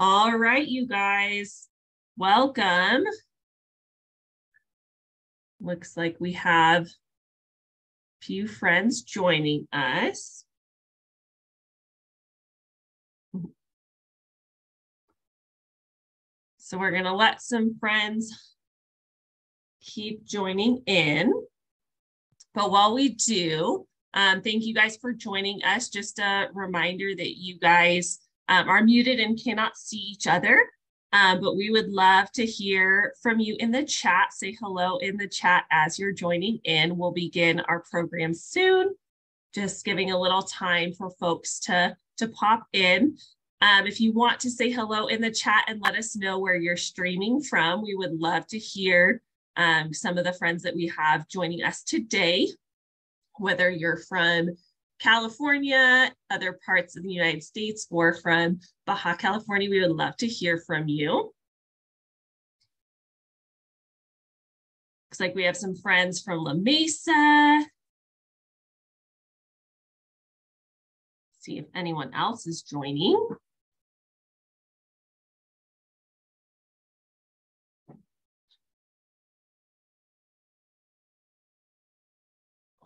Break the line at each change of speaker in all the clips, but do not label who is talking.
All right, you guys, welcome. Looks like we have a few friends joining us. So we're gonna let some friends keep joining in. But while we do, um, thank you guys for joining us. Just a reminder that you guys um, are muted and cannot see each other. Um, but we would love to hear from you in the chat. Say hello in the chat as you're joining in. We'll begin our program soon. Just giving a little time for folks to, to pop in. Um, if you want to say hello in the chat and let us know where you're streaming from, we would love to hear um, some of the friends that we have joining us today, whether you're from California, other parts of the United States, or from Baja California, we would love to hear from you. Looks like we have some friends from La Mesa. See if anyone else is joining.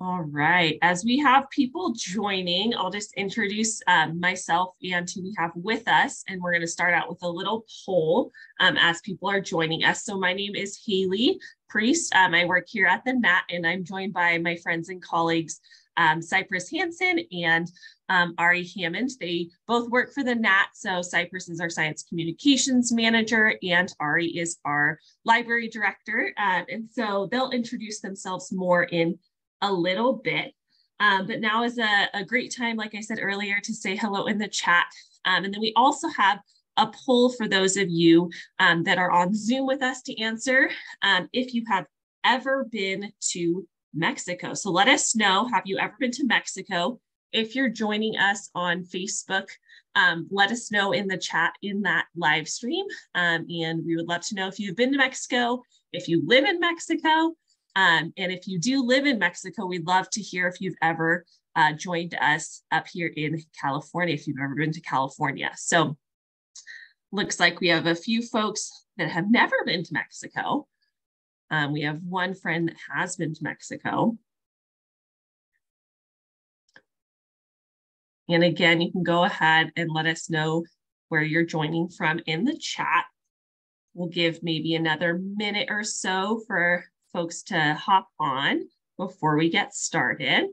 All right, as we have people joining, I'll just introduce um, myself and who we have with us, and we're going to start out with a little poll um, as people are joining us. So my name is Haley Priest. Um, I work here at the NAT, and I'm joined by my friends and colleagues, um, Cypress Hanson and um, Ari Hammond. They both work for the NAT, so Cypress is our science communications manager, and Ari is our library director. Uh, and so they'll introduce themselves more in a little bit. Um, but now is a, a, great time, like I said earlier, to say hello in the chat. Um, and then we also have a poll for those of you um, that are on Zoom with us to answer um, if you have ever been to Mexico. So let us know, have you ever been to Mexico? If you're joining us on Facebook, um, let us know in the chat in that live stream. Um, and we would love to know if you've been to Mexico, if you live in Mexico, um, and if you do live in Mexico, we'd love to hear if you've ever uh, joined us up here in California, if you've ever been to California. So looks like we have a few folks that have never been to Mexico. Um, we have one friend that has been to Mexico. And again, you can go ahead and let us know where you're joining from in the chat. We'll give maybe another minute or so for folks to hop on before we get started.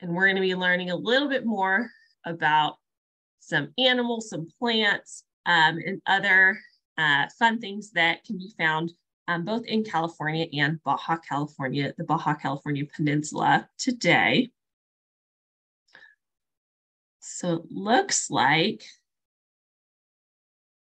And we're going to be learning a little bit more about some animals, some plants, um, and other uh, fun things that can be found um, both in California and Baja California, the Baja California Peninsula today. So it looks like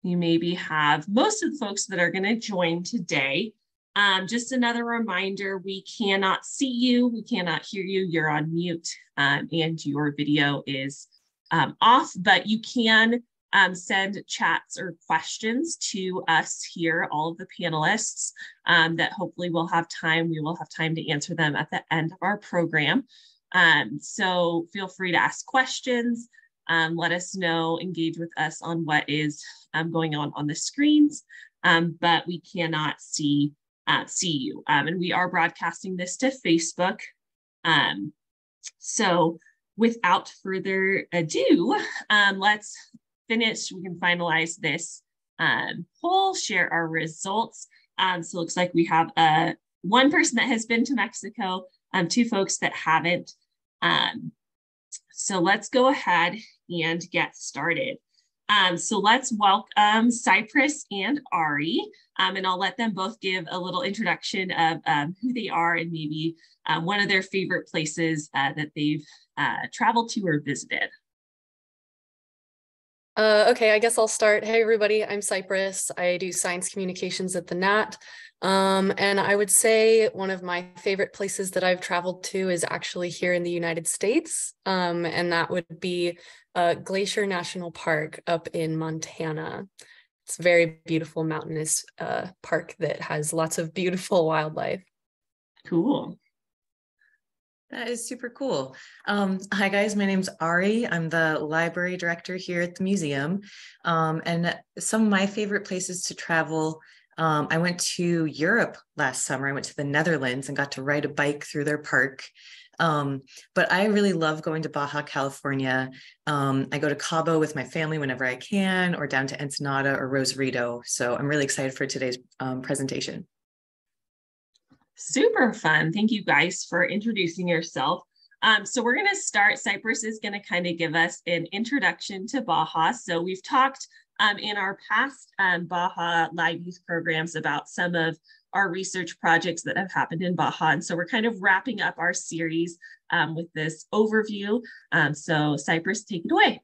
you maybe have most of the folks that are going to join today. Um, just another reminder, we cannot see you, we cannot hear you, you're on mute, um, and your video is um, off, but you can um, send chats or questions to us here, all of the panelists, um, that hopefully we'll have time, we will have time to answer them at the end of our program. Um, so feel free to ask questions. Um, let us know, engage with us on what is um, going on on the screens, um, but we cannot see uh, see you. Um, and we are broadcasting this to Facebook. Um, so without further ado, um, let's finish. We can finalize this poll, share our results. so it looks like we have uh, one person that has been to Mexico, two folks that haven't. So let's go ahead and get started. Um, so let's welcome Cypress and Ari, um, and I'll let them both give a little introduction of um, who they are and maybe um, one of their favorite places uh, that they've uh, traveled to or visited.
Uh, okay, I guess I'll start. Hey, everybody, I'm Cypress. I do science communications at the NAT. Um, and I would say one of my favorite places that I've traveled to is actually here in the United States. Um, and that would be uh, Glacier National Park up in Montana. It's a very beautiful mountainous uh, park that has lots of beautiful wildlife.
Cool.
That is super cool. Um, hi guys, my name's Ari. I'm the library director here at the museum. Um, and some of my favorite places to travel, um, I went to Europe last summer. I went to the Netherlands and got to ride a bike through their park. Um, but I really love going to Baja California. Um, I go to Cabo with my family whenever I can, or down to Ensenada or Rosarito. So I'm really excited for today's um, presentation.
Super fun. Thank you guys for introducing yourself. Um, so we're going to start. Cypress is going to kind of give us an introduction to Baja. So we've talked um, in our past um, Baja Live Youth programs about some of our research projects that have happened in Baja. And so we're kind of wrapping up our series um, with this overview. Um, so Cypress, take it away.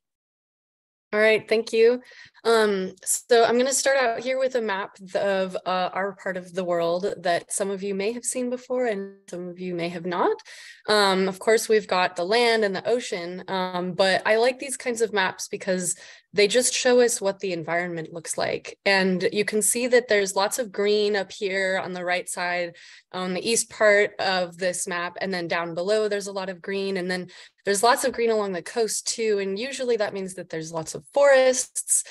All right, thank you. Um, so I'm going to start out here with a map of uh, our part of the world that some of you may have seen before and some of you may have not. Um, of course, we've got the land and the ocean, um, but I like these kinds of maps because they just show us what the environment looks like. And you can see that there's lots of green up here on the right side on the east part of this map. And then down below, there's a lot of green. And then there's lots of green along the coast too. And usually that means that there's lots of forests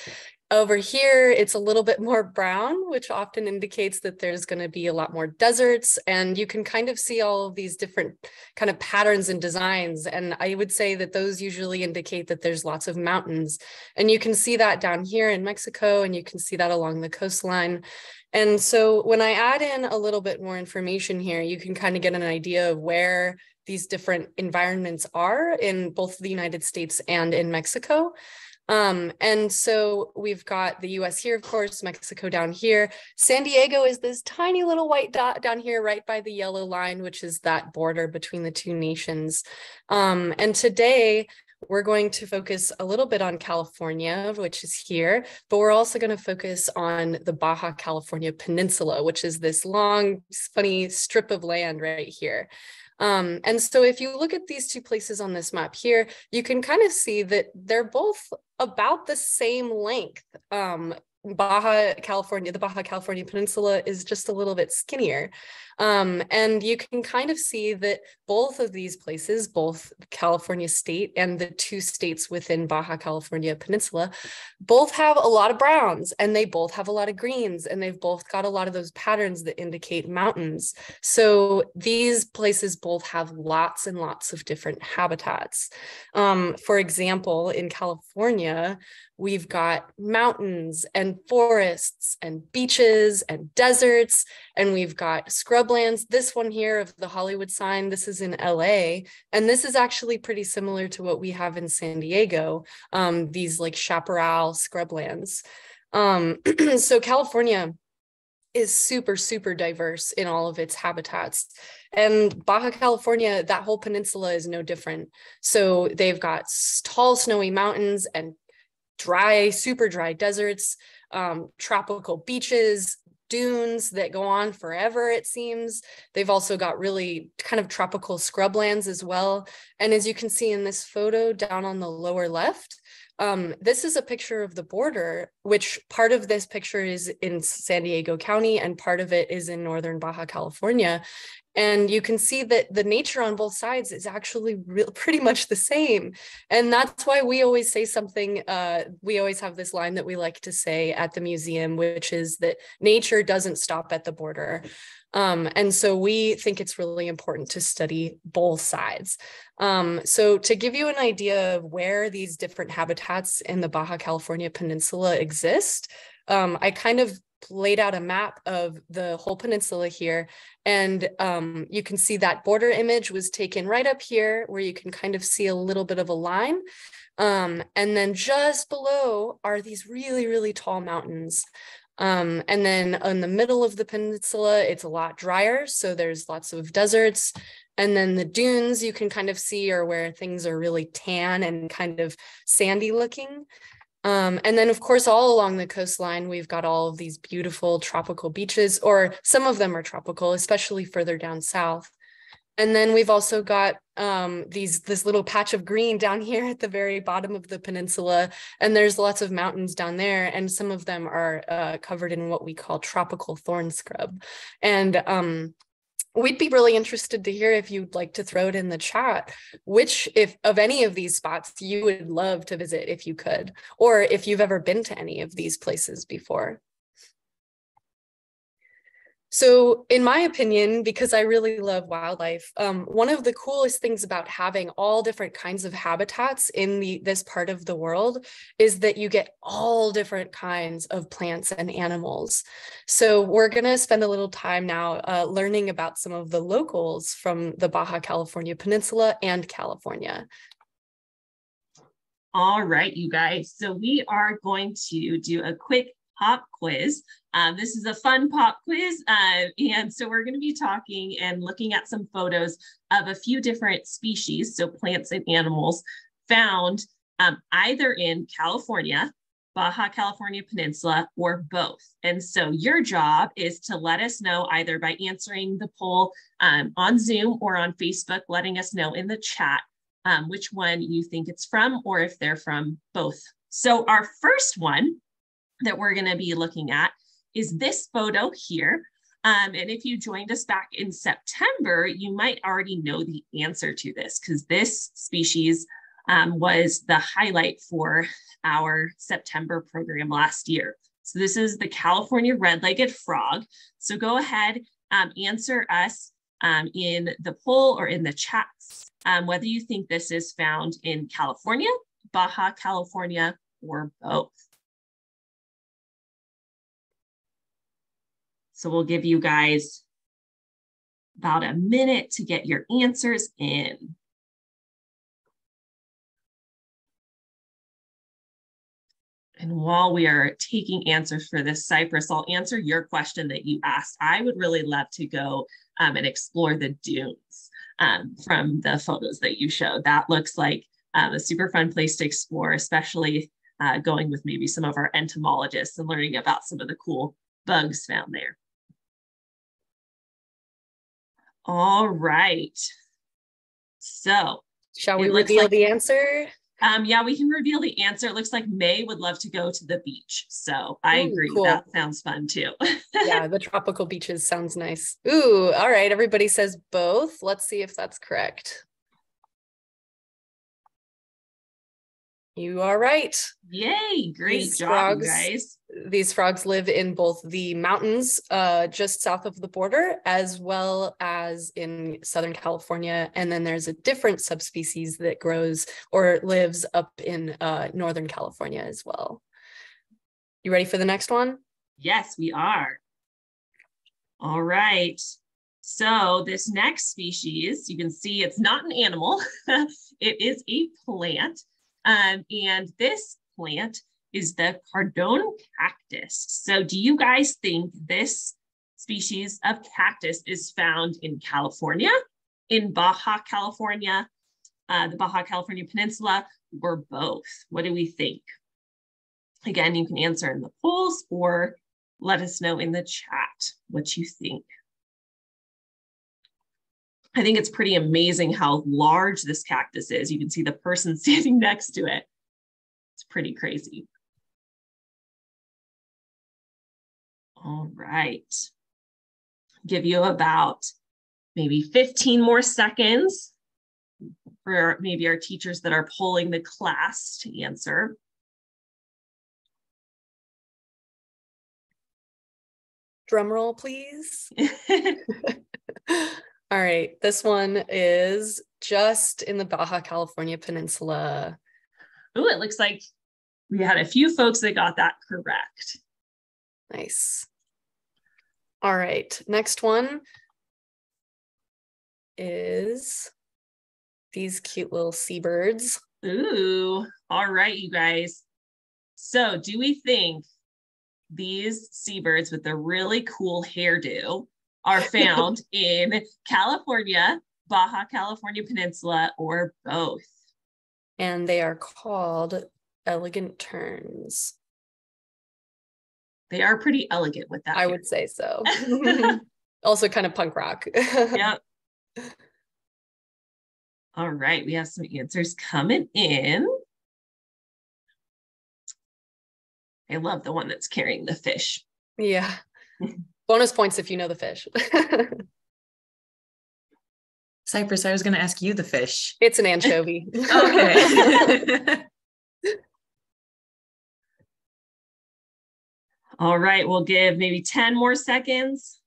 over here, it's a little bit more brown, which often indicates that there's going to be a lot more deserts. And you can kind of see all of these different kind of patterns and designs. And I would say that those usually indicate that there's lots of mountains. And you can see that down here in Mexico, and you can see that along the coastline. And so when I add in a little bit more information here, you can kind of get an idea of where these different environments are in both the United States and in Mexico. Um, and so we've got the US here, of course, Mexico down here. San Diego is this tiny little white dot down here, right by the yellow line, which is that border between the two nations. Um, and today, we're going to focus a little bit on California, which is here, but we're also going to focus on the Baja California Peninsula, which is this long, funny strip of land right here. Um, and so if you look at these two places on this map here, you can kind of see that they're both about the same length. Um, Baja California, the Baja California Peninsula is just a little bit skinnier. Um, and you can kind of see that both of these places, both California state and the two states within Baja California Peninsula, both have a lot of browns and they both have a lot of greens and they've both got a lot of those patterns that indicate mountains. So these places both have lots and lots of different habitats. Um, for example, in California, We've got mountains and forests and beaches and deserts, and we've got scrublands. This one here of the Hollywood sign, this is in LA, and this is actually pretty similar to what we have in San Diego, um, these like chaparral scrublands. Um, so California is super, super diverse in all of its habitats. And Baja California, that whole peninsula is no different. So they've got tall, snowy mountains and dry, super dry deserts, um, tropical beaches, dunes that go on forever, it seems. They've also got really kind of tropical scrublands as well. And as you can see in this photo down on the lower left, um, this is a picture of the border, which part of this picture is in San Diego County and part of it is in northern Baja California. And you can see that the nature on both sides is actually real, pretty much the same. And that's why we always say something, uh, we always have this line that we like to say at the museum, which is that nature doesn't stop at the border. Um, and so we think it's really important to study both sides. Um, so to give you an idea of where these different habitats in the Baja California Peninsula exist, um, I kind of laid out a map of the whole peninsula here. And um, you can see that border image was taken right up here where you can kind of see a little bit of a line. Um, and then just below are these really, really tall mountains. Um, and then in the middle of the peninsula, it's a lot drier. So there's lots of deserts. And then the dunes you can kind of see are where things are really tan and kind of sandy looking. Um, and then, of course, all along the coastline, we've got all of these beautiful tropical beaches, or some of them are tropical, especially further down south. And then we've also got um, these this little patch of green down here at the very bottom of the peninsula, and there's lots of mountains down there, and some of them are uh, covered in what we call tropical thorn scrub. And um, we'd be really interested to hear if you'd like to throw it in the chat which if of any of these spots you would love to visit if you could or if you've ever been to any of these places before so, in my opinion, because I really love wildlife, um, one of the coolest things about having all different kinds of habitats in the this part of the world is that you get all different kinds of plants and animals. So, we're going to spend a little time now uh, learning about some of the locals from the Baja California Peninsula and California.
All right, you guys. So, we are going to do a quick pop quiz. Um, this is a fun pop quiz. Uh, and so we're going to be talking and looking at some photos of a few different species, so plants and animals found um, either in California, Baja California Peninsula, or both. And so your job is to let us know either by answering the poll um, on Zoom or on Facebook, letting us know in the chat um, which one you think it's from or if they're from both. So our first one that we're going to be looking at is this photo here. Um, and if you joined us back in September, you might already know the answer to this because this species um, was the highlight for our September program last year. So this is the California red-legged frog. So go ahead, um, answer us um, in the poll or in the chats, um, whether you think this is found in California, Baja California, or both. So we'll give you guys about a minute to get your answers in. And while we are taking answers for this, Cypress, I'll answer your question that you asked. I would really love to go um, and explore the dunes um, from the photos that you showed. That looks like um, a super fun place to explore, especially uh, going with maybe some of our entomologists and learning about some of the cool bugs found there. All right. So,
shall we reveal like, the answer?
Um, yeah, we can reveal the answer. It looks like May would love to go to the beach. So I Ooh, agree. Cool. That sounds fun too.
yeah, the tropical beaches sounds nice. Ooh, all right. Everybody says both. Let's see if that's correct. You are right.
Yay, great these job, frogs, guys.
These frogs live in both the mountains uh, just south of the border as well as in Southern California. And then there's a different subspecies that grows or lives up in uh, Northern California as well. You ready for the next one?
Yes, we are. All right. So this next species, you can see it's not an animal. it is a plant. Um, and this plant is the cardon cactus. So do you guys think this species of cactus is found in California, in Baja California, uh, the Baja California Peninsula, or both? What do we think? Again, you can answer in the polls or let us know in the chat what you think. I think it's pretty amazing how large this cactus is. You can see the person standing next to it. It's pretty crazy. All right. Give you about maybe 15 more seconds for maybe our teachers that are polling the class to answer.
Drum roll, please. All right, this one is just in the Baja California Peninsula.
Oh, it looks like we had a few folks that got that correct.
Nice. All right, next one is these cute little seabirds.
Ooh, all right, you guys. So, do we think these seabirds with the really cool hairdo are found in California, Baja California Peninsula, or both.
And they are called elegant terns.
They are pretty elegant with that.
I would say so. also, kind of punk rock.
yep. All right, we have some answers coming in. I love the one that's carrying the fish.
Yeah. Bonus points if you know the fish.
Cypress, I was going to ask you the fish.
It's an anchovy.
Okay.
All right, we'll give maybe 10 more seconds.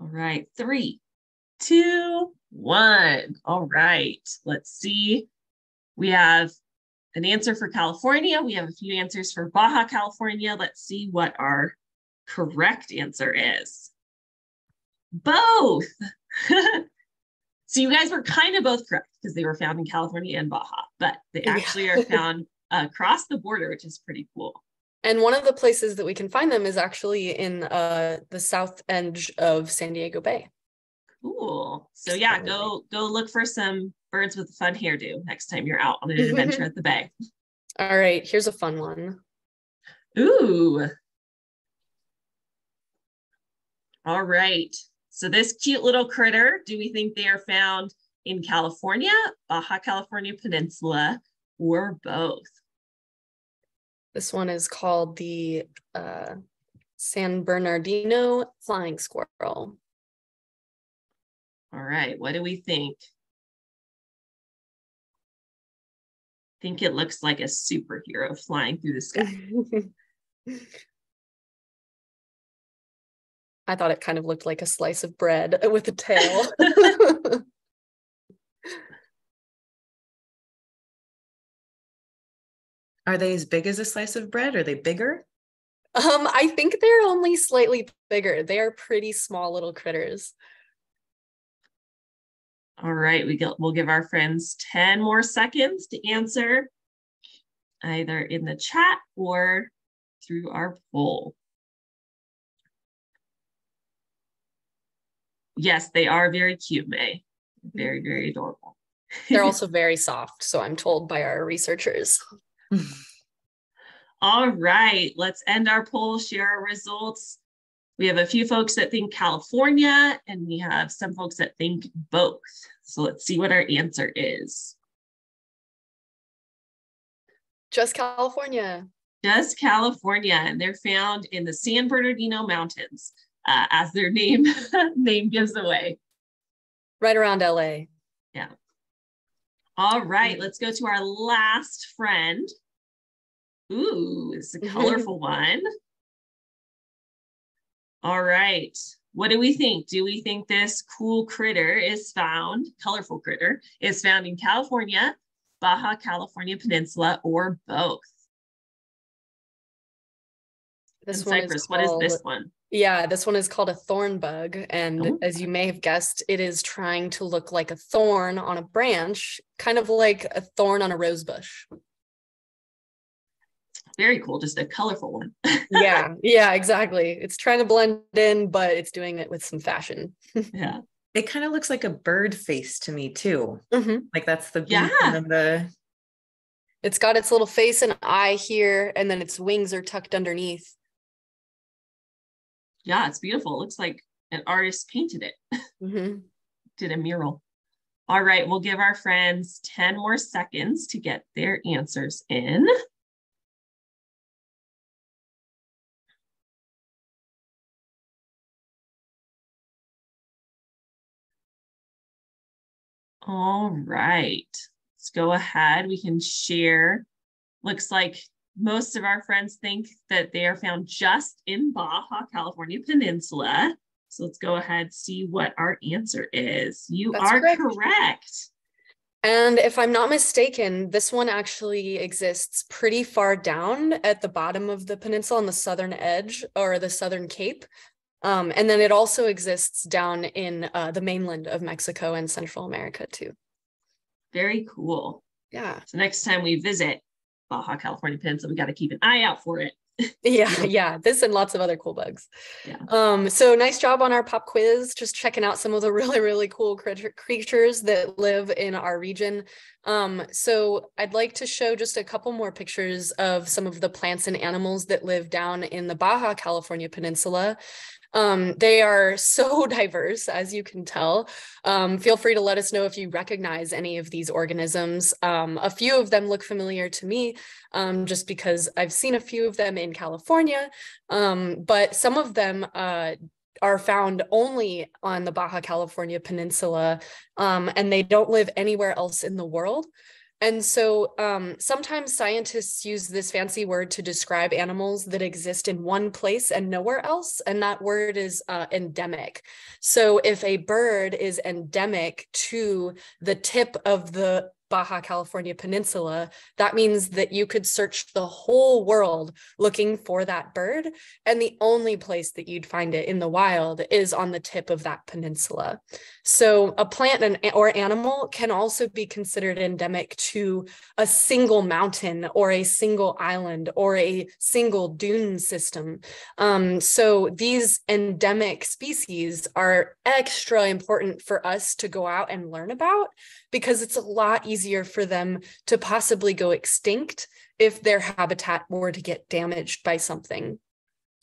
All right, three, two, one. All right, let's see. We have an answer for California. We have a few answers for Baja California. Let's see what our correct answer is. Both. so you guys were kind of both correct because they were found in California and Baja, but they actually yeah. are found across the border, which is pretty cool.
And one of the places that we can find them is actually in uh, the south edge of San Diego Bay.
Cool. So yeah, go go look for some birds with a fun hairdo next time you're out on an adventure at the bay.
All right, here's a fun one.
Ooh. All right. So this cute little critter, do we think they are found in California, Baja California Peninsula, or both?
This one is called the uh, San Bernardino flying squirrel.
All right, what do we think? Think it looks like a superhero flying through the sky.
I thought it kind of looked like a slice of bread with a tail.
Are they as big as a slice of bread? Are they bigger?
Um, I think they're only slightly bigger. They are pretty small little critters.
All right, we get, we'll give our friends 10 more seconds to answer either in the chat or through our poll. Yes, they are very cute, May. Very, very adorable.
They're also very soft, so I'm told by our researchers.
All right, let's end our poll, share our results. We have a few folks that think California, and we have some folks that think both. So let's see what our answer is.
Just California.
Just California, and they're found in the San Bernardino Mountains, uh, as their name name gives away.
Right around LA.
Yeah. All right, let's go to our last friend. Ooh, it's a colorful one. All right. What do we think? Do we think this cool critter is found, colorful critter, is found in California, Baja California Peninsula, or both?
This one Cypress,
is called, what is this one?
Yeah, this one is called a thorn bug. And oh. as you may have guessed, it is trying to look like a thorn on a branch, kind of like a thorn on a rose bush
very cool, just a colorful one.
yeah, yeah, exactly. It's trying to blend in, but it's doing it with some fashion.
yeah.
It kind of looks like a bird face to me too.
Mm-hmm.
Like that's the
yeah.
and the
it's got its little face and eye here, and then its wings are tucked underneath.
Yeah, it's beautiful. It looks like an artist painted it.
Mm-hmm.
Did a mural. All right, we'll give our friends 10 more seconds to get their answers in. All right, let's go ahead. We can share. Looks like most of our friends think that they are found just in Baja California Peninsula. So let's go ahead see what our answer is. You That's are correct. correct.
And if I'm not mistaken, this one actually exists pretty far down at the bottom of the peninsula on the southern edge or the southern cape. Um, and then it also exists down in uh, the mainland of Mexico and Central America too.
Very cool.
Yeah.
So next time we visit Baja California Peninsula, we got to keep an eye out for it.
yeah, yeah. This and lots of other cool bugs.
Yeah.
Um, so nice job on our pop quiz, just checking out some of the really, really cool creatures that live in our region. Um, so I'd like to show just a couple more pictures of some of the plants and animals that live down in the Baja California Peninsula. Um, they are so diverse, as you can tell. Um, feel free to let us know if you recognize any of these organisms. Um, a few of them look familiar to me um, just because I've seen a few of them in California, um, but some of them uh, are found only on the Baja California Peninsula, um, and they don't live anywhere else in the world. And so um, sometimes scientists use this fancy word to describe animals that exist in one place and nowhere else. And that word is uh, endemic. So if a bird is endemic to the tip of the Baja California Peninsula, that means that you could search the whole world looking for that bird. And the only place that you'd find it in the wild is on the tip of that peninsula. So a plant or animal can also be considered endemic to a single mountain or a single island or a single dune system. Um, so these endemic species are extra important for us to go out and learn about because it's a lot easier for them to possibly go extinct if their habitat were to get damaged by something.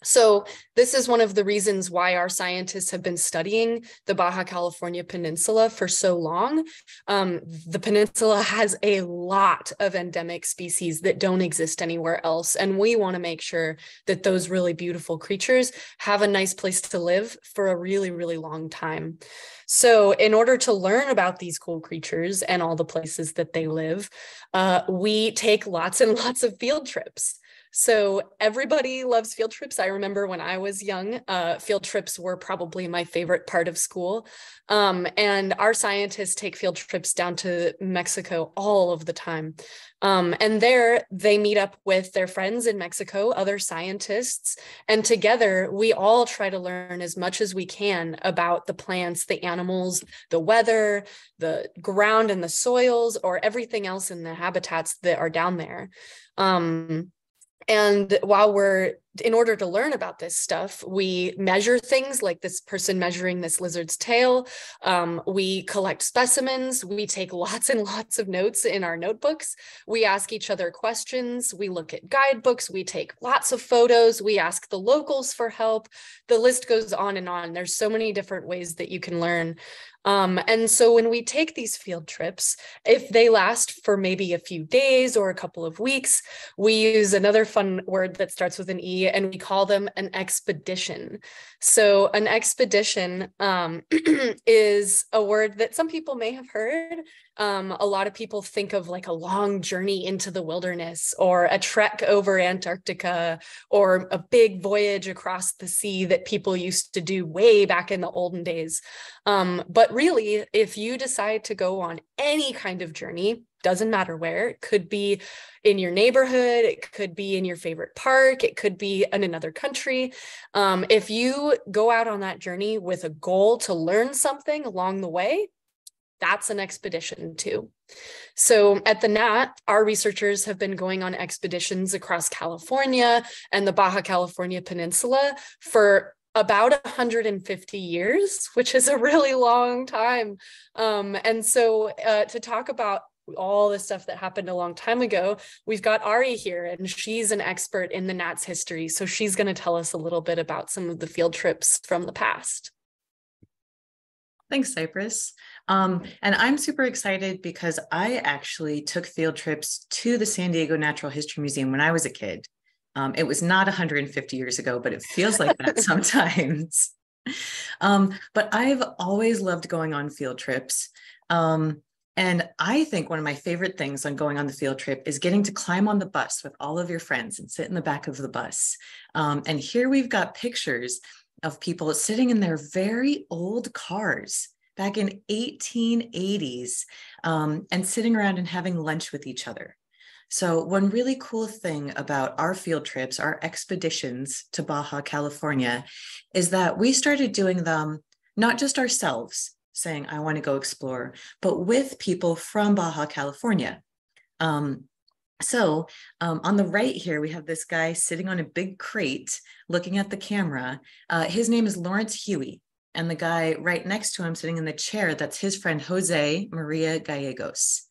So this is one of the reasons why our scientists have been studying the Baja California Peninsula for so long. Um, the peninsula has a lot of endemic species that don't exist anywhere else. And we want to make sure that those really beautiful creatures have a nice place to live for a really, really long time. So in order to learn about these cool creatures and all the places that they live, uh, we take lots and lots of field trips. So everybody loves field trips. I remember when I was young, uh, field trips were probably my favorite part of school. Um, and our scientists take field trips down to Mexico all of the time. Um, and there they meet up with their friends in Mexico, other scientists, and together we all try to learn as much as we can about the plants, the animals, the weather, the ground and the soils, or everything else in the habitats that are down there. Um, and while we're in order to learn about this stuff we measure things like this person measuring this lizard's tail. Um, we collect specimens. We take lots and lots of notes in our notebooks. We ask each other questions. We look at guidebooks. We take lots of photos. We ask the locals for help. The list goes on and on. There's so many different ways that you can learn. Um, and so when we take these field trips, if they last for maybe a few days or a couple of weeks, we use another fun word that starts with an E and we call them an expedition. So an expedition um, is a word that some people may have heard. Um, a lot of people think of like a long journey into the wilderness or a trek over Antarctica or a big voyage across the sea that people used to do way back in the olden days. Um, but really, if you decide to go on any kind of journey, doesn't matter where, it could be in your neighborhood, it could be in your favorite park, it could be in another country. Um, if you go out on that journey with a goal to learn something along the way, that's an expedition too. So at the NAT, our researchers have been going on expeditions across California and the Baja California Peninsula for about 150 years, which is a really long time. Um, and so uh, to talk about all the stuff that happened a long time ago, we've got Ari here, and she's an expert in the Nats history. So she's going to tell us a little bit about some of the field trips from the past.
Thanks, Cypress. Um, and I'm super excited because I actually took field trips to the San Diego Natural History Museum when I was a kid. Um, it was not 150 years ago, but it feels like that sometimes. Um, but I've always loved going on field trips. Um, and I think one of my favorite things on going on the field trip is getting to climb on the bus with all of your friends and sit in the back of the bus. Um, and here we've got pictures of people sitting in their very old cars back in 1880s um, and sitting around and having lunch with each other. So, one really cool thing about our field trips, our expeditions to Baja California, is that we started doing them not just ourselves, saying, I want to go explore, but with people from Baja California. Um, so, um, on the right here, we have this guy sitting on a big crate looking at the camera. Uh, his name is Laurence Huey. And the guy right next to him, sitting in the chair, that's his friend Jose Maria Gallegos.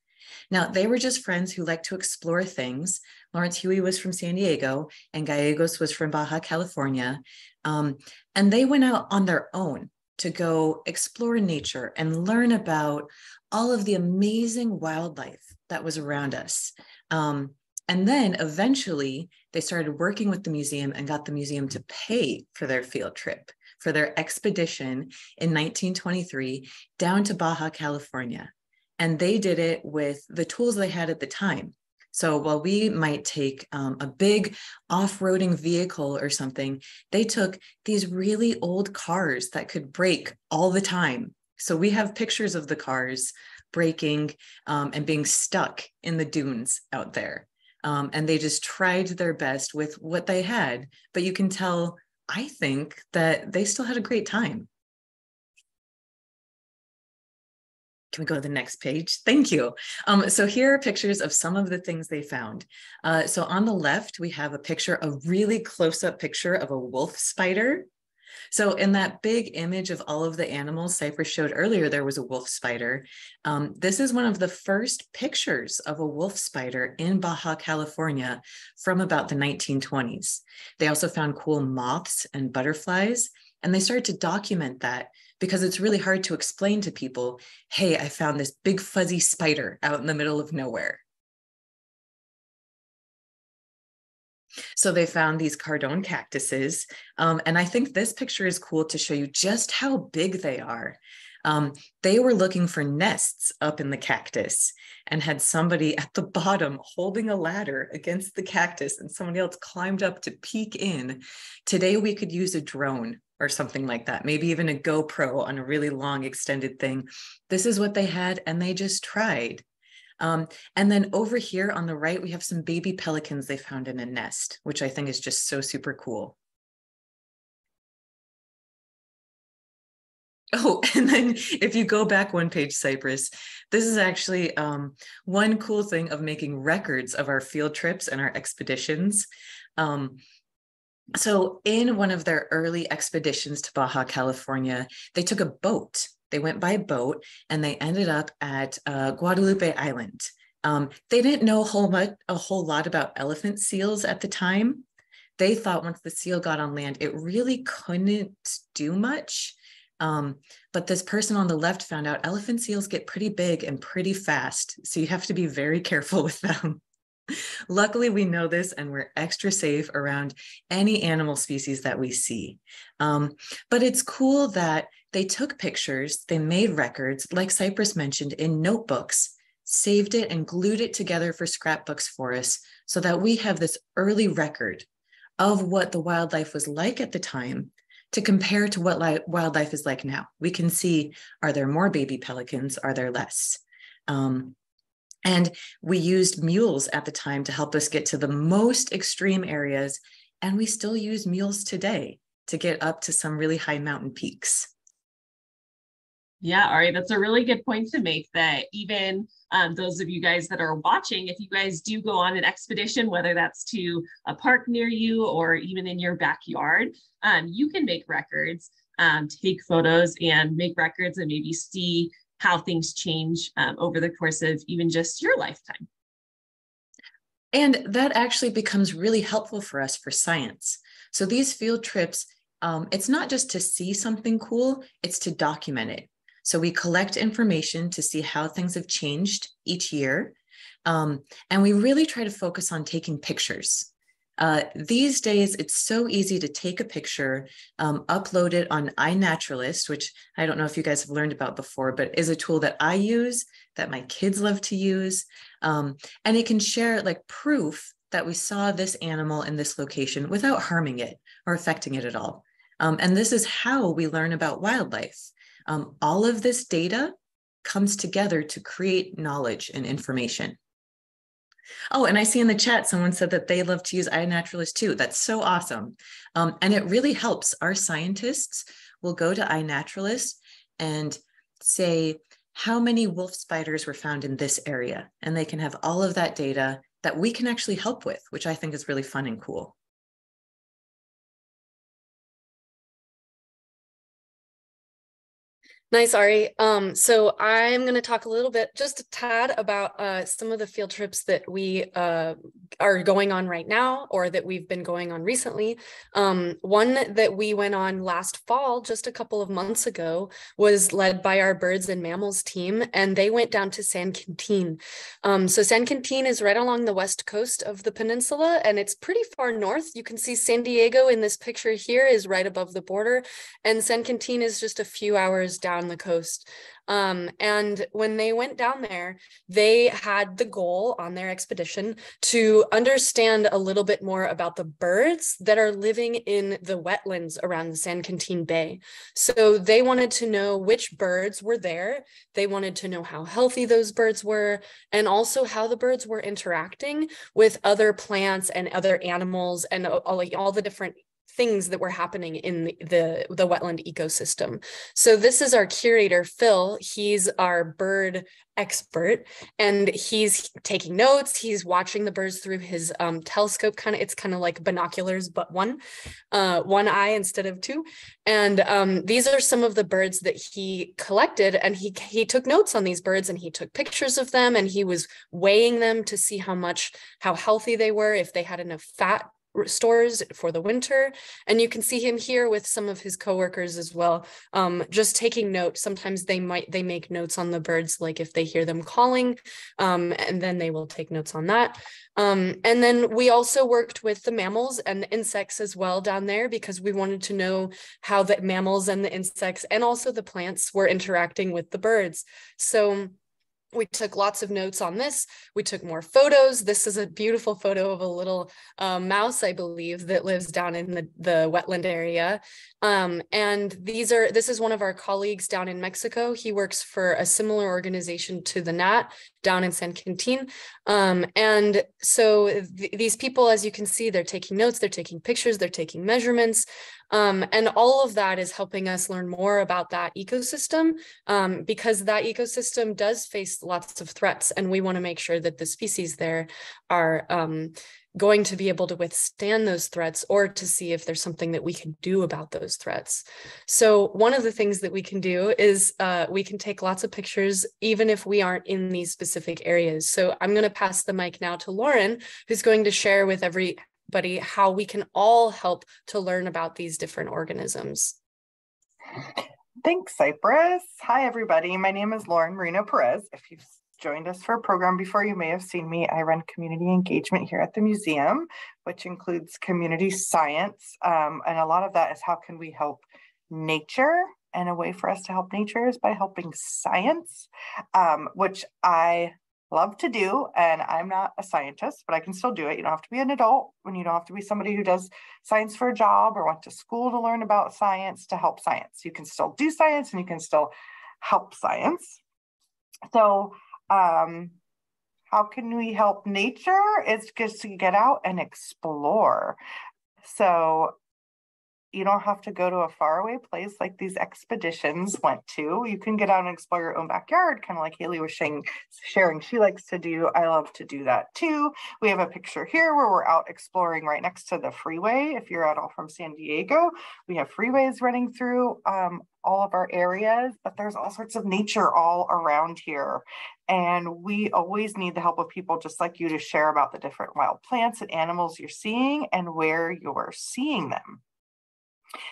Now, they were just friends who liked to explore things. Laurence Huey was from San Diego, and Gallegos was from Baja California. Um, and they went out on their own to go explore nature and learn about all of the amazing wildlife that was around us. Um, and then eventually they started working with the museum and got the museum to pay for their field trip. for their expedition in 1923 down to Baja California. And they did it with the tools they had at the time. So while we might take um, a big off roading vehicle or something, they took these really old cars that could break all the time. So we have pictures of the cars breaking um, and being stuck in the dunes out there. Um, and they just tried their best with what they had. But you can tell, I think, that they still had a great time. Can we go to the next page? Thank you. Um, so here are pictures of some of the things they found. Uh, so on the left, we have a picture, a really close-up picture of a wolf spider. So in that big image of all of the animals Cypress showed earlier, there was a wolf spider. Um, this is one of the first pictures of a wolf spider in Baja California from about the 1920s. They also found cool moths and butterflies, and they started to document that because it's really hard to explain to people, hey, I found this big fuzzy spider out in the middle of nowhere. So they found these cardon cactuses. Um, and I think this picture is cool to show you just how big they are. Um, they were looking for nests up in the cactus and had somebody at the bottom holding a ladder against the cactus and somebody else climbed up to peek in. Today we could use a drone or something like that, maybe even a GoPro on a really long extended thing. This is what they had, and they just tried. Um, and then over here on the right, we have some baby pelicans they found in a nest, which I think is just so super cool. Oh, and then if you go back one page, Cypress, this is actually um, one cool thing of making records of our field trips and our expeditions. Um, so in one of their early expeditions to Baja California, they took a boat. They went by boat and they ended up at uh, Guadalupe Island. Um, they didn't know a whole, much, a whole lot about elephant seals at the time. They thought once the seal got on land, it really couldn't do much. Um, but this person on the left found out elephant seals get pretty big and pretty fast. So you have to be very careful with them. Luckily, we know this and we're extra safe around any animal species that we see. Um, but it's cool that they took pictures, they made records, like Cypress mentioned, in notebooks, saved it and glued it together for scrapbooks for us so that we have this early record of what the wildlife was like at the time to compare to what li- wildlife is like now. We can see are there more baby pelicans? Are there less? Um, and we used mules at the time to help us get to the most extreme areas. And we still use mules today to get up to some really high mountain peaks.
Yeah, Ari, that's a really good point to make that even um, those of you guys that are watching, if you guys do go on an expedition, whether that's to a park near you or even in your backyard, um, you can make records, um, take photos and make records and maybe see how things change um, over the course of even just your lifetime.
And that actually becomes really helpful for us for science. So these field trips, um, it's not just to see something cool, it's to document it. So we collect information to see how things have changed each year. Um, and we really try to focus on taking pictures. Uh, these days, it's so easy to take a picture, um, upload it on iNaturalist, which I don't know if you guys have learned about before, but is a tool that I use, that my kids love to use. Um, and it can share like proof that we saw this animal in this location without harming it or affecting it at all. Um, and this is how we learn about wildlife. Um, all of this data comes together to create knowledge and information. Oh, and I see in the chat someone said that they love to use iNaturalist too. That's so awesome. Um, and it really helps. Our scientists will go to iNaturalist and say, how many wolf spiders were found in this area? And they can have all of that data that we can actually help with, which I think is really fun and cool.
Nice, Ari. Um, so I'm going to talk a little bit, just a tad, about uh, some of the field trips that we uh, are going on right now, or that we've been going on recently. Um, one that we went on last fall, just a couple of months ago, was led by our birds and mammals team, and they went down to San Quintin. Um, so San Quintin is right along the west coast of the peninsula, and it's pretty far north. You can see San Diego in this picture here is right above the border, and San Quintin is just a few hours down the coast. Um, and when they went down there, they had the goal on their expedition to understand a little bit more about the birds that are living in the wetlands around the San Quintin Bay. So they wanted to know which birds were there. They wanted to know how healthy those birds were, and also how the birds were interacting with other plants and other animals and all, all the different things that were happening in the, the, the wetland ecosystem. So this is our curator, Phil. He's our bird expert and he's taking notes. He's watching the birds through his um, telescope. Kind of, it's kind of like binoculars, but one, uh, one eye instead of two. And um, these are some of the birds that he collected and he, he took notes on these birds and he took pictures of them and he was weighing them to see how much, how healthy they were, if they had enough fat stores for the winter. And you can see him here with some of his coworkers as well, um, just taking note. Sometimes they might, they make notes on the birds, like if they hear them calling, um, and then they will take notes on that. Um, and then we also worked with the mammals and the insects as well down there because we wanted to know how the mammals and the insects and also the plants were interacting with the birds. So we took lots of notes on this. We took more photos. This is a beautiful photo of a little uh, mouse, I believe, that lives down in the, the wetland area. Um, and these are this is one of our colleagues down in Mexico. He works for a similar organization to the NAT down in San Quintin. Um, and so th these people, as you can see, they're taking notes, they're taking pictures, they're taking measurements. Um, and all of that is helping us learn more about that ecosystem um, because that ecosystem does face lots of threats. And we want to make sure that the species there are um, going to be able to withstand those threats or to see if there's something that we can do about those threats. So one of the things that we can do is uh, we can take lots of pictures even if we aren't in these specific areas. So I'm going to pass the mic now to Lauren, who's going to share with everybody how we can all help to learn about these different organisms.
Thanks, Cypress. Hi, everybody. My name is Lauren Marino Perez. If you've joined us for a program before, you may have seen me. I run community engagement here at the museum, which includes community science. Um, and a lot of that is how can we help nature? And a way for us to help nature is by helping science, um, which I love to do. And I'm not a scientist, but I can still do it. You don't have to be an adult when you don't have to be somebody who does science for a job or went to school to learn about science to help science. You can still do science and you can still help science. So um, how can we help nature? It's just to get out and explore. So you don't have to go to a faraway place like these expeditions went to. You can get out and explore your own backyard, kind of like Haley was sharing, sharing she likes to do. I love to do that too. We have a picture here where we're out exploring right next to the freeway. If you're at all from San Diego, we have freeways running through um, all of our areas, but there's all sorts of nature all around here. And we always need the help of people just like you to share about the different wild plants and animals you're seeing and where you're seeing them.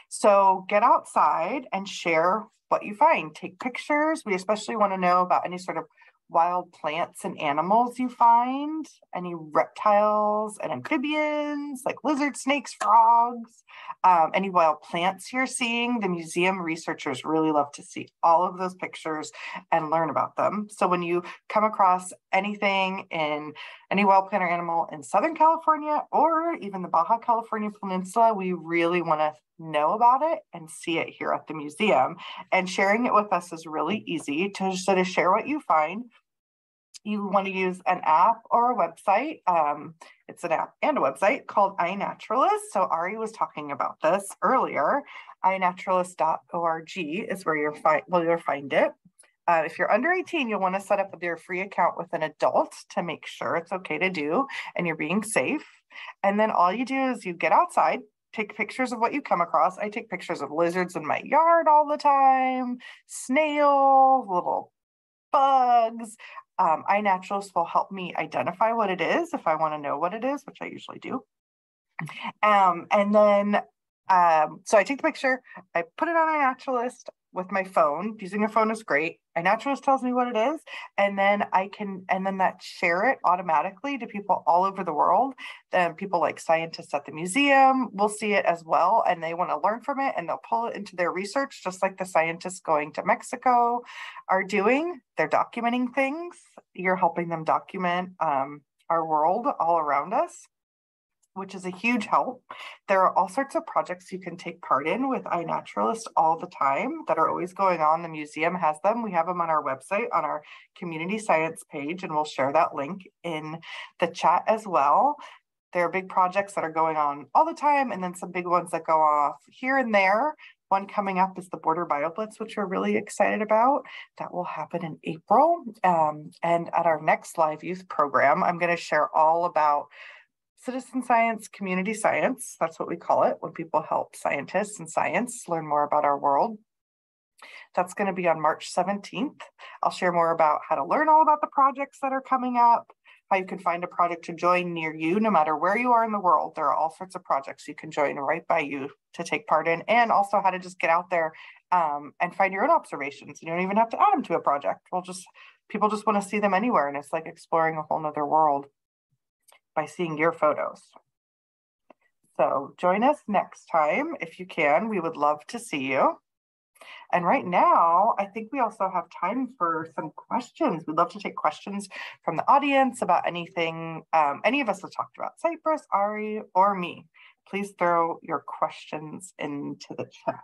So get outside and share what you find. Take pictures. We especially want to know about any sort of wild plants and animals you find, any reptiles and amphibians like lizards, snakes, frogs, um, any wild plants you're seeing. The museum researchers really love to see all of those pictures and learn about them. So when you come across anything in any wild plant or animal in Southern California or even the Baja California Peninsula, we really want to know about it and see it here at the museum. And sharing it with us is really easy to sort of share what you find. You want to use an app or a website. Um, it's an app and a website called iNaturalist. So Ari was talking about this earlier. iNaturalist.org is where you'll find, well, you'll find it. Uh, if you're under 18, you'll want to set up your free account with an adult to make sure it's okay to do and you're being safe. And then all you do is you get outside take pictures of what you come across. I take pictures of lizards in my yard all the time, snails, little bugs. Um, iNaturalist will help me identify what it is if I want to know what it is, which I usually do. Um, and then, um, so I take the picture, I put it on iNaturalist, with my phone. Using a phone is great. iNaturalist tells me what it is, and then I can, and then that share it automatically to people all over the world. Then people like scientists at the museum will see it as well, and they want to learn from it, and they'll pull it into their research, just like the scientists going to Mexico are doing. They're documenting things. You're helping them document um, our world all around us which is a huge help. There are all sorts of projects you can take part in with iNaturalist all the time that are always going on. The museum has them. We have them on our website on our community science page, and we'll share that link in the chat as well. There are big projects that are going on all the time, and then some big ones that go off here and there. One coming up is the Border BioBlitz, which we're really excited about. That will happen in April. Um, and at our next live youth program, I'm going to share all about citizen science, community science. That's what we call it when people help scientists and science learn more about our world. That's going to be on March 17th. I'll share more about how to learn all about the projects that are coming up, how you can find a project to join near you, no matter where you are in the world. There are all sorts of projects you can join right by you to take part in, and also how to just get out there um, and find your own observations. You don't even have to add them to a project. We'll just, people just want to see them anywhere, and it's like exploring a whole nother world by seeing your photos. So join us next time if you can. We would love to see you. And right now, I think we also have time for some questions. We'd love to take questions from the audience about anything um, any of us have talked about, Cypress, Ari, or me. Please throw your questions into the chat.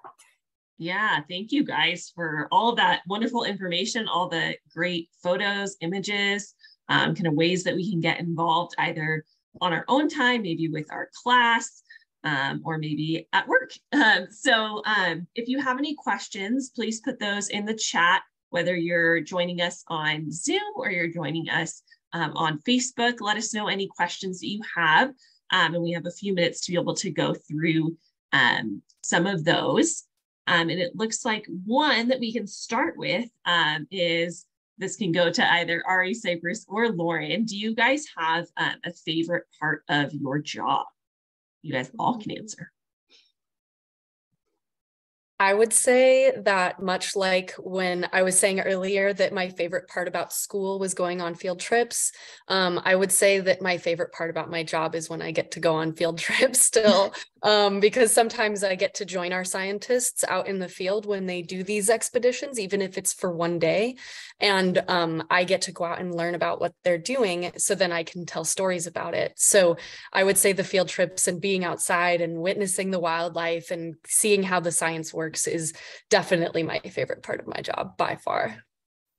Yeah, thank you guys for all that wonderful information, all the great photos, images, um, kind of ways that we can get involved either on our own time, maybe with our class, um, or maybe at work. Um, so um, if you have any questions, please put those in the chat, whether you're joining us on Zoom or you're joining us um, on Facebook. Let us know any questions that you have. Um, and we have a few minutes to be able to go through some of those. and it looks like one that we can start with is this can go to either Ari Cypress or Lauren. Do you guys have um, a favorite part of your job? You guys all can answer.
I would say that much like when I was saying earlier that my favorite part about school was going on field trips, um, I would say that my favorite part about my job is when I get to go on field trips still, um, because sometimes I get to join our scientists out in the field when they do these expeditions, even if it's for one day. And um, I get to go out and learn about what they're doing so then I can tell stories about it. So I would say the field trips and being outside and witnessing the wildlife and seeing how the science works works is definitely my favorite part of my job by far.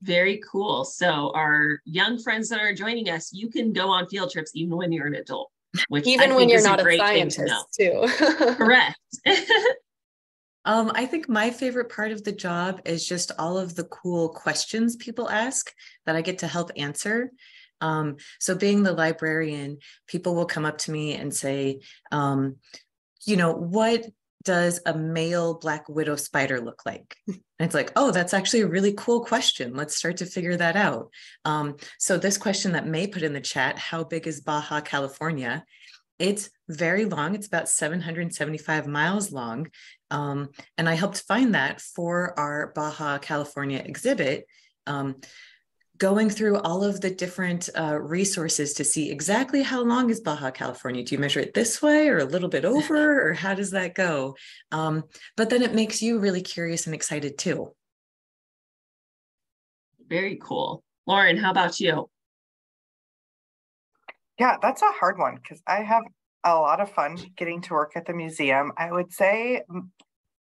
Very cool. So, our young friends that are joining us, you can go on field trips even when you're an adult,
which even when you're not a, a scientist, to
too. Correct.
Um, I think my favorite part of the job is just all of the cool questions people ask that I get to help answer. Um, so, being the librarian, people will come up to me and say, um, you know, what does a male black widow spider look like? And it's like, oh, that's actually a really cool question. Let's start to figure that out. Um, so this question that May put in the chat, how big is Baja California? It's very long. It's about 775 miles long. Um, and I helped find that for our Baja California exhibit. Um, going through all of the different uh, resources to see exactly how long is Baja California. Do you measure it this way or a little bit over, or how does that go? Um, but then it makes you really curious and excited too.
Very cool. Lauren, how about you?
Yeah, that's a hard one because I have a lot of fun getting to work at the museum. I would say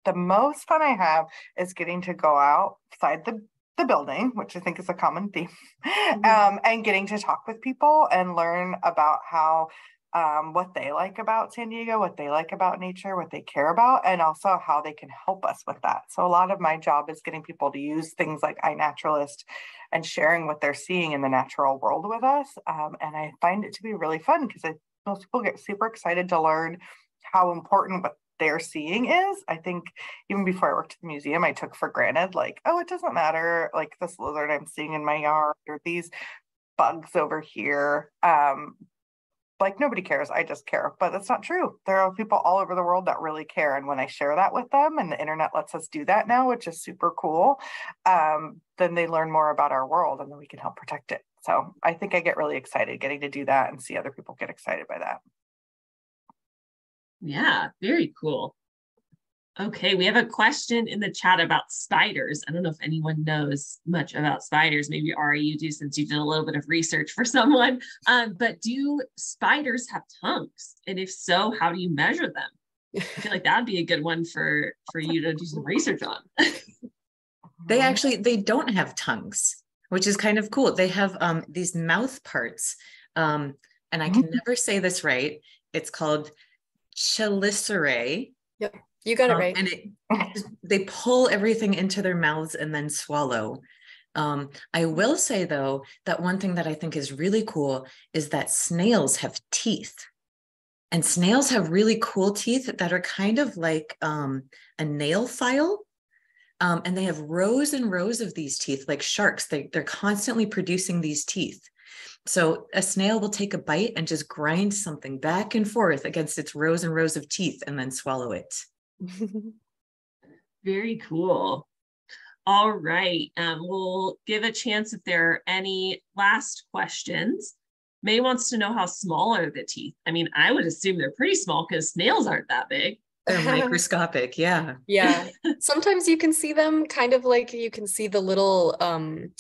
the most fun I have is getting to go outside the the building, which I think is a common theme, mm-hmm. um, and getting to talk with people and learn about how um, what they like about San Diego, what they like about nature, what they care about, and also how they can help us with that. So a lot of my job is getting people to use things like iNaturalist and sharing what they're seeing in the natural world with us. Um, and I find it to be really fun because most people get super excited to learn how important what they're seeing is. I think even before I worked at the museum, I took for granted, like, oh, it doesn't matter, like this lizard I'm seeing in my yard or these bugs over here. Um, like nobody cares. I just care. But that's not true. There are people all over the world that really care. And when I share that with them, and the internet lets us do that now, which is super cool, um, then they learn more about our world and then we can help protect it. So I think I get really excited getting to do that and see other people get excited by that.
Yeah, very cool. Okay, we have a question in the chat about spiders. I don't know if anyone knows much about spiders. Maybe Ari, you do since you did a little bit of research for someone. Um, but do spiders have tongues? And if so, how do you measure them? I feel like that'd be a good one for for you to do some research on.
they actually they don't have tongues, which is kind of cool. They have um, these mouth parts, um, and I can mm-hmm. never say this right. It's called chelicerae.
Yep. You got it um, right.
And it, they pull everything into their mouths and then swallow. Um, I will say though that one thing that I think is really cool is that snails have teeth. And snails have really cool teeth that are kind of like um, a nail file. Um, and they have rows and rows of these teeth, like sharks. They, they're constantly producing these teeth. So a snail will take a bite and just grind something back and forth against its rows and rows of teeth and then swallow it.
Very cool. All right. Um, we'll give a chance if there are any last questions. May wants to know how small are the teeth. I mean, I would assume they're pretty small because snails aren't that big.
They're microscopic, yeah.
Yeah. Sometimes you can see them kind of like you can see the little um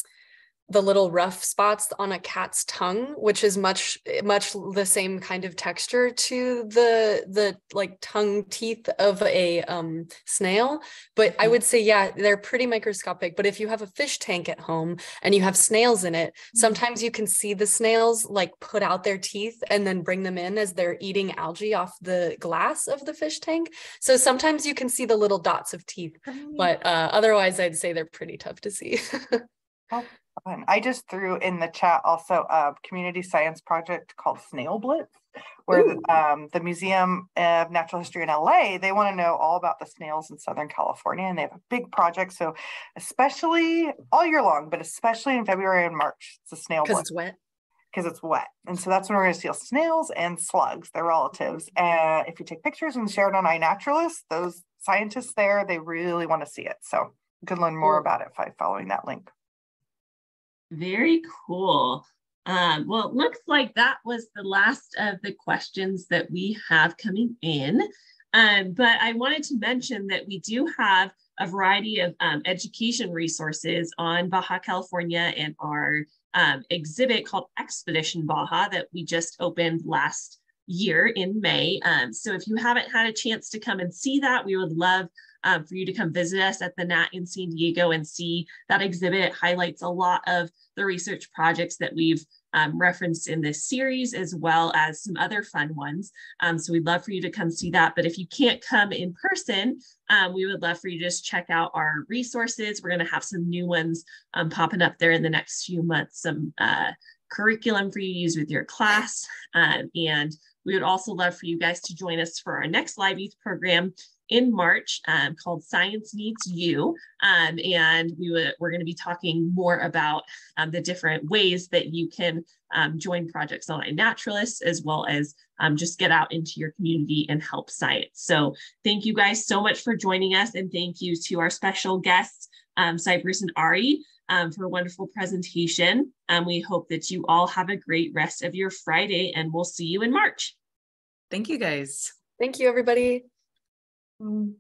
the little rough spots on a cat's tongue which is much much the same kind of texture to the the like tongue teeth of a um, snail but i mm-hmm. would say yeah they're pretty microscopic but if you have a fish tank at home and you have snails in it mm-hmm. sometimes you can see the snails like put out their teeth and then bring them in as they're eating algae off the glass of the fish tank so sometimes you can see the little dots of teeth but uh, otherwise i'd say they're pretty tough to see
oh fun. I just threw in the chat also a community science project called Snail Blitz, where um, the Museum of Natural History in LA, they want to know all about the snails in Southern California. And they have a big project. So especially all year long, but especially in February and March, it's a snail blitz.
Because it's wet.
Because it's wet. And so that's when we're going to see snails and slugs, their relatives. And if you take pictures and share it on iNaturalist, those scientists there, they really want to see it. So you can learn more about it by following that link.
Very cool. Um, well, it looks like that was the last of the questions that we have coming in. Um, but I wanted to mention that we do have a variety of um, education resources on Baja California and our um, exhibit called Expedition Baja that we just opened last year in May. Um, so if you haven't had a chance to come and see that, we would love um, for you to come visit us at the NAT in San Diego and see that exhibit. It highlights a lot of the research projects that we've um, referenced in this series, as well as some other fun ones. Um, so we'd love for you to come see that. But if you can't come in person, um, we would love for you to just check out our resources. We're going to have some new ones um, popping up there in the next few months, some uh, curriculum for you to use with your class. Um, and we would also love for you guys to join us for our next live youth program in March um, called Science Needs You. Um, and we would, we're going to be talking more about um, the different ways that you can um, join projects on iNaturalist as well as um, just get out into your community and help science. So thank you guys so much for joining us. And thank you to our special guests, um, Cypress and Ari. for a wonderful presentation. And we hope that you all have a great rest of your Friday and we'll see you in March.
Thank you guys.
Thank you, everybody.
Mm.